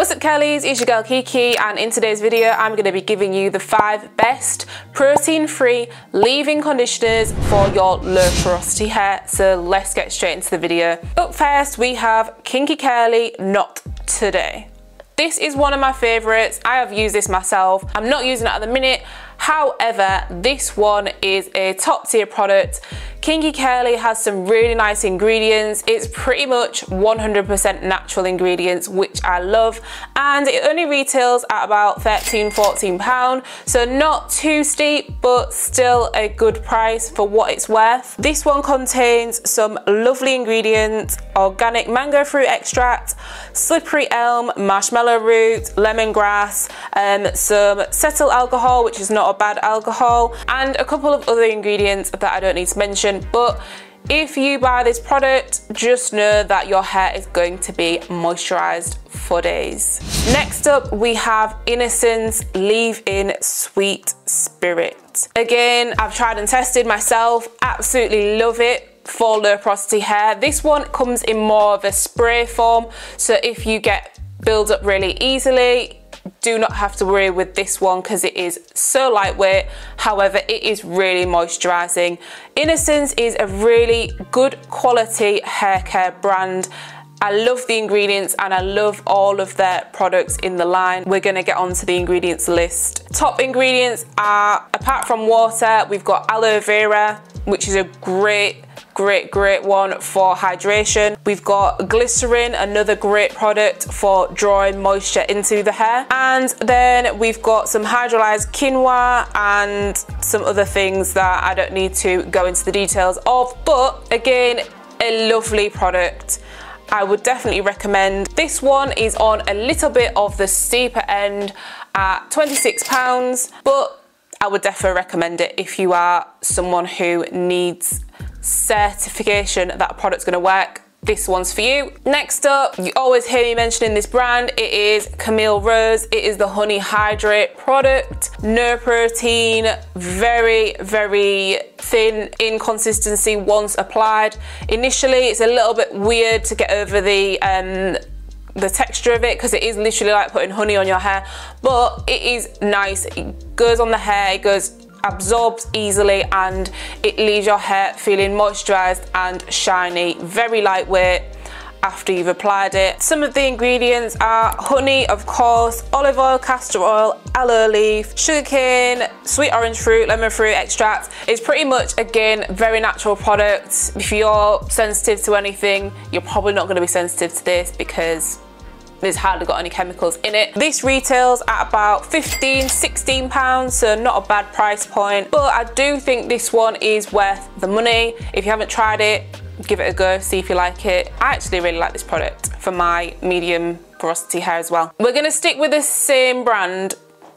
What's up Curlies, it's your girl Keke and in today's video I'm going to be giving you the 5 best protein-free leave-in conditioners for your low porosity hair. So let's get straight into the video. Up first we have Kinky Curly Not Today. This is one of my favourites. I have used this myself. I'm not using it at the minute. However, this one is a top tier product. Kinky Curly has some really nice ingredients. It's pretty much 100% natural ingredients, which I love. And it only retails at about 13, 14 pound. So not too steep, but still a good price for what it's worth. This one contains some lovely ingredients, organic mango fruit extract, slippery elm, marshmallow root, lemongrass, um, some cetyl alcohol, which is not a bad alcohol, and a couple of other ingredients that I don't need to mention but if you buy this product, just know that your hair is going to be moisturized for days. Next up, we have Innersense Leave-In Sweet Spirit. Again, I've tried and tested myself, absolutely love it for low porosity hair. This one comes in more of a spray form, so if you get build up really easily, do not have to worry with this one because it is so lightweight however it is really moisturizing Innersense is a really good quality hair care brand I love the ingredients and I love all of their products in the line. We're gonna get onto the ingredients list. Top ingredients are, apart from water, we've got aloe vera, which is a great great, great one for hydration. We've got glycerin, another great product for drawing moisture into the hair. And then we've got some hydrolyzed quinoa and some other things that I don't need to go into the details of. But again, a lovely product. I would definitely recommend. This one is on a little bit of the steeper end at £26, but I would definitely recommend it if you are someone who needs certification that a product's gonna work this one's for you. Next up, you always hear me mentioning this brand. It is Camille Rose. It is the Honey Hydrate product. No protein, very, very thin in consistency once applied. Initially, it's a little bit weird to get over the um, the texture of it because it is literally like putting honey on your hair but it is nice it goes on the hair it goes absorbs easily and it leaves your hair feeling moisturized and shiny very lightweight after you've applied it. Some of the ingredients are honey, of course, olive oil, castor oil, aloe leaf, sugarcane, sweet orange fruit, lemon fruit extract. It's pretty much, again, very natural product. If you're sensitive to anything, you're probably not gonna be sensitive to this because it's hardly got any chemicals in it. This retails at about 15, 16 pounds, so not a bad price point. But I do think this one is worth the money. If you haven't tried it, give it a go, see if you like it. I actually really like this product for my medium porosity hair as well. We're gonna stick with the same brand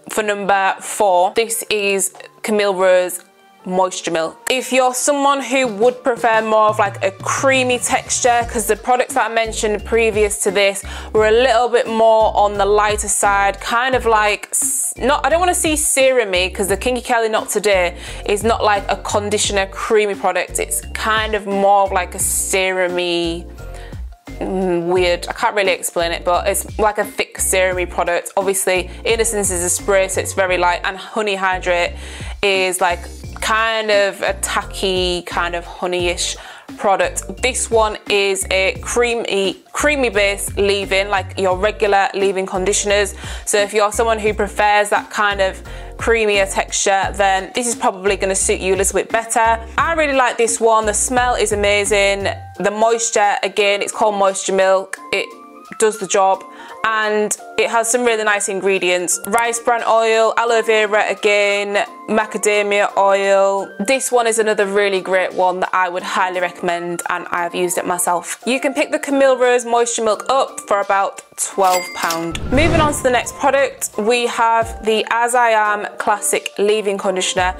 for number four. This is Camille Rose moisture milk. If you're someone who would prefer more of like a creamy texture, because the products that I mentioned previous to this were a little bit more on the lighter side, kind of like, not, I don't want to see serumy, because the Kinky Curly Not Today is not like a conditioner creamy product. It's kind of more of like a serumy, mm, weird i can't really explain it but it's like a thick serumy product obviously Innersense is a spray so it's very light and honey hydrate is like kind of a tacky, kind of honeyish product. This one is a creamy, creamy base leave-in, like your regular leave-in conditioners. So if you're someone who prefers that kind of creamier texture, then this is probably gonna suit you a little bit better. I really like this one. The smell is amazing. The moisture, again, it's called Moisture Milk. It does the job and it has some really nice ingredients. Rice bran oil, aloe vera again, macadamia oil. This one is another really great one that I would highly recommend and I have used it myself. You can pick the Camille Rose Moisture Milk up for about £12. Moving on to the next product, we have the As I Am Classic Leave-In Conditioner.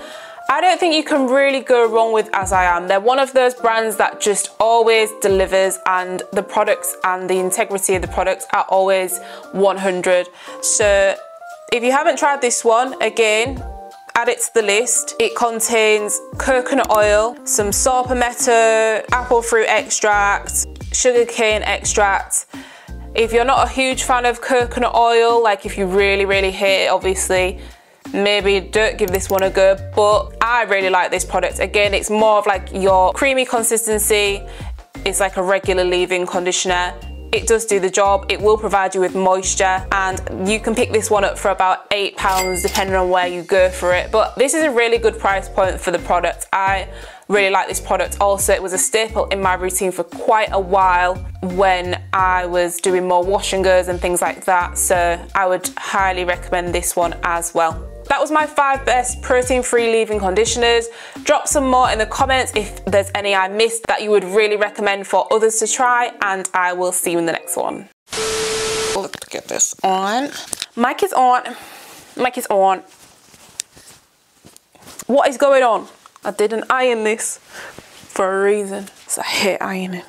I don't think you can really go wrong with As I Am. They're one of those brands that just always delivers and the products and the integrity of the products are always 100. So if you haven't tried this one, again, add it to the list. It contains coconut oil, some saw palmetto, apple fruit extract, sugarcane extract, If you're not a huge fan of coconut oil, like if you really, really hate it, obviously, maybe don't give this one a go, but I really like this product. Again, it's more of like your creamy consistency. It's like a regular leave-in conditioner. It does do the job. It will provide you with moisture and you can pick this one up for about eight pounds depending on where you go for it. But this is a really good price point for the product. I really like this product also. It was a staple in my routine for quite a while when I was doing more wash and goes and things like that. So I would highly recommend this one as well. That was my five best protein-free leave-in conditioners. Drop some more in the comments if there's any I missed that you would really recommend for others to try and I will see you in the next one. Let's get this on. Mic is on. Mic is on. What is going on? I didn't iron this for a reason. So I hate ironing.